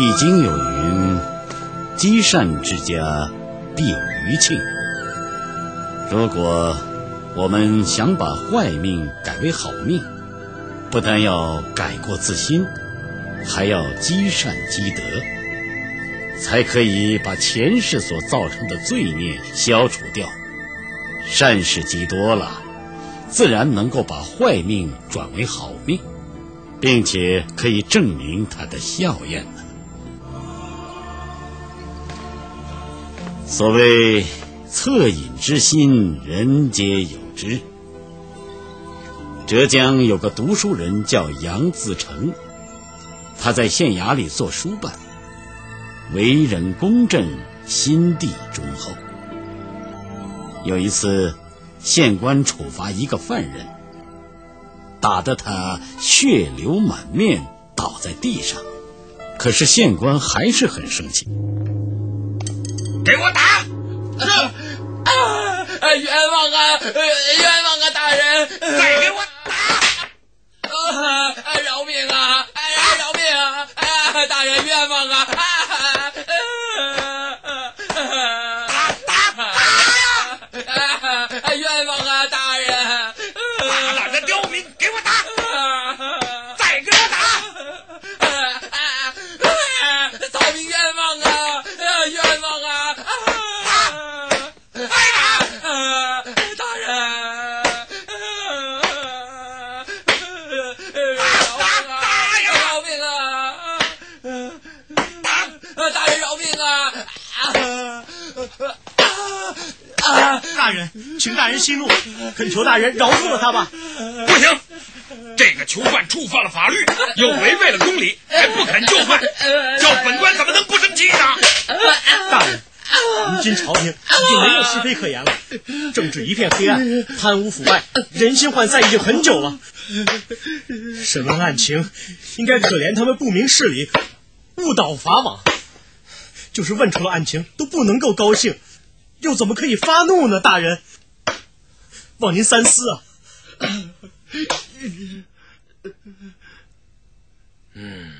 易经有云：“积善之家，必有余庆。”如果我们想把坏命改为好命，不但要改过自新，还要积善积德，才可以把前世所造成的罪孽消除掉。善事积多了，自然能够把坏命转为好命，并且可以证明它的效验了。所谓恻隐之心，人皆有之。浙江有个读书人叫杨自成，他在县衙里做书办，为人公正，心地忠厚。有一次，县官处罚一个犯人，打得他血流满面，倒在地上。可是县官还是很生气。给我打！啊！冤枉啊！冤枉啊！大人，再给我打！啊！饶命啊！哎呀饶命啊！哎呀！大人冤枉啊！打打打呀！冤枉啊！大人，大胆的刁民，给我打！再给我打！草民冤枉啊！冤枉啊！再打！大人，饶命啊！大人饶命啊！大人，请大人息怒，恳求大人饶恕了他吧。不行，这个囚犯触犯了法律，又违背了公理，还不肯就范，叫本官怎么能不生气呢？大人，如今朝廷已经没有是非可言了，政治一片黑暗，贪污腐败，人心涣散已经很久了。审问案情，应该可怜他们不明事理，误导法网。就是问出了案情，都不能够高兴，又怎么可以发怒呢？大人，望您三思啊！嗯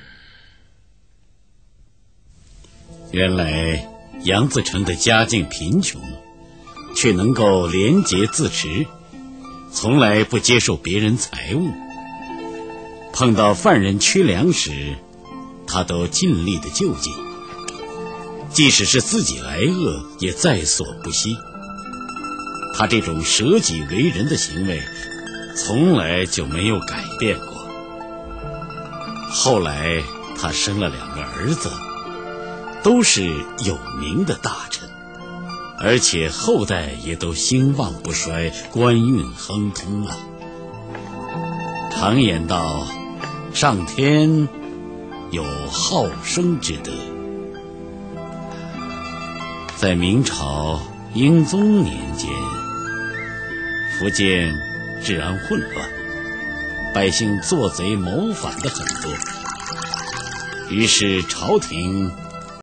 原来杨自成的家境贫穷，却能够廉洁自持，从来不接受别人财物。碰到犯人缺粮时，他都尽力的救济，即使是自己挨饿，也在所不惜。他这种舍己为人的行为，从来就没有改变过。后来他生了两个儿子。都是有名的大臣，而且后代也都兴旺不衰，官运亨通啊。常言道：“上天有好生之德。”在明朝英宗年间，福建治安混乱，百姓做贼谋反的很多，于是朝廷。